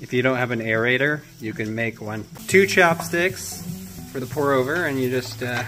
If you don't have an aerator, you can make one. Two chopsticks for the pour over, and you just uh,